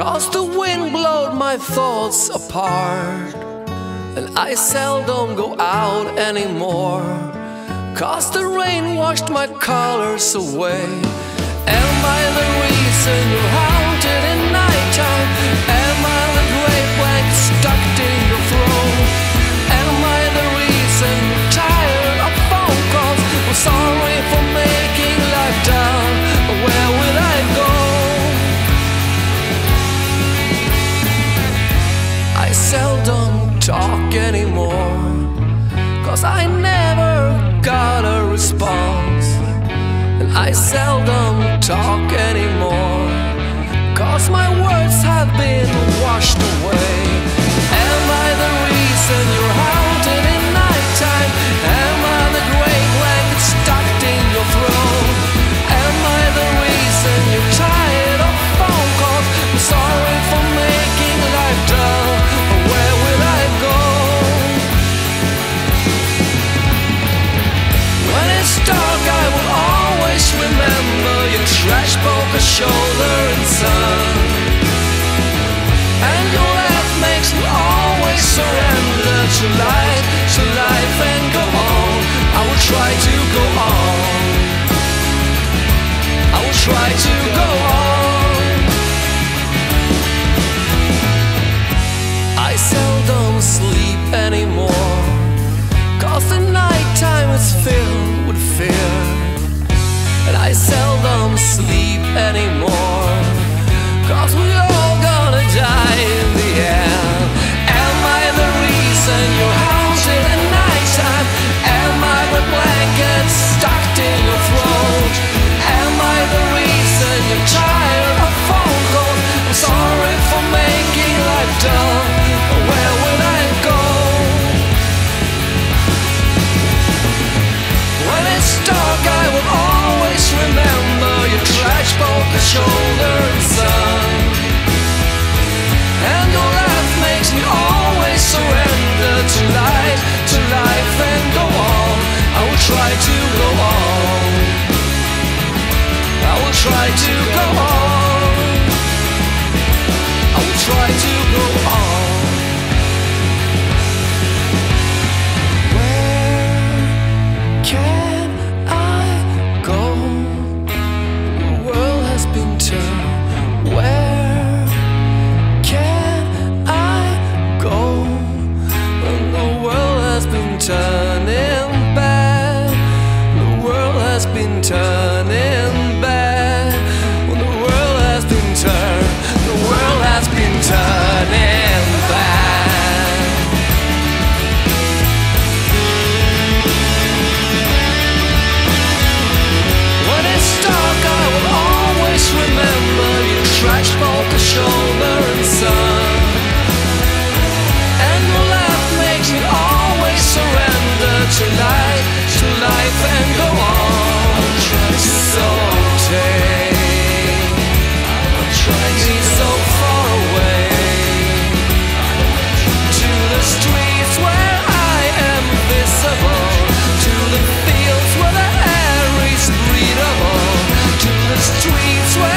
Cause the wind blowed my thoughts apart. And I seldom go out anymore. Cause the rain washed my colors away. Am I the reason you're haunted in nighttime? Cause I never got a response. And I seldom talk anymore. Cause my words have been washed away. try to go shoulder. tweets